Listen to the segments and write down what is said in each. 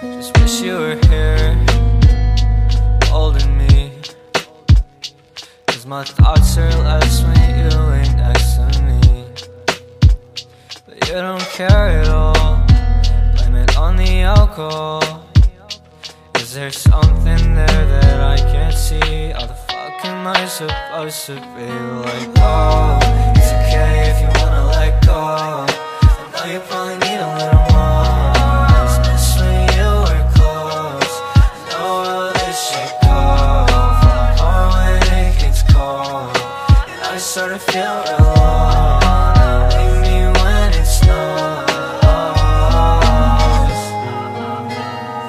Just wish you were here, holding me. Cause my thoughts are less when you ain't next to me. But you don't care at all, blame it on the alcohol. Is there something there that I can't see? How the fuck am I supposed to be like, oh, I start to feel alone. Leave me when it snows.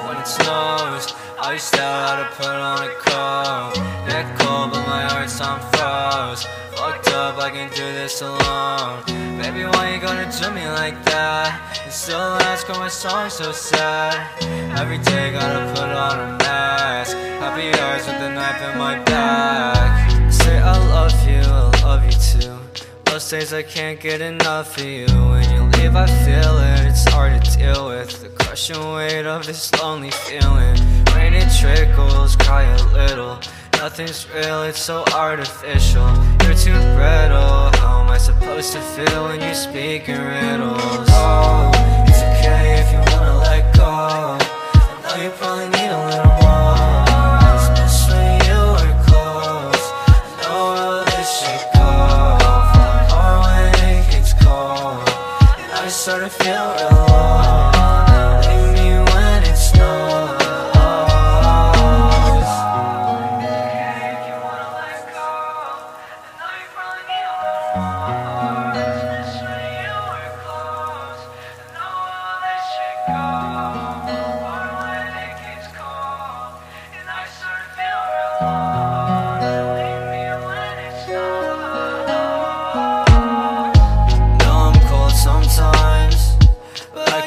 When it snows, I to how to put on a coat. Get cold, but my heart's on froze. Fucked up, I can do this alone. Baby, why you gonna do me like that? You still ask why my song's so sad. Every day gotta put on a mask. Happy hours with a knife in my back. Most days I can't get enough of you. When you leave, I feel it. It's hard to deal with the crushing weight of this lonely feeling. Rain it trickles, cry a little. Nothing's real, it's so artificial. You're too brittle. How am I supposed to feel when you speak in riddles? Oh, I start to feel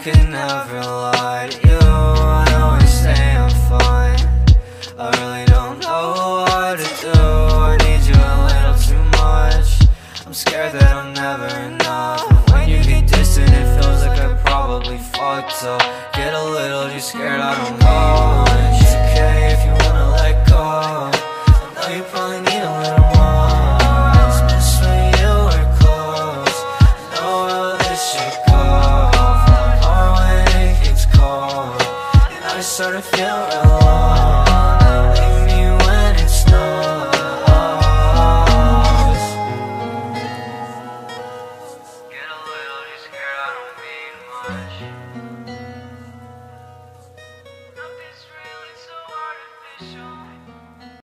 can never lie to you. I always say I'm fine. I really don't know what to do. I need you a little too much. I'm scared that I'm never enough. I started feeling alone.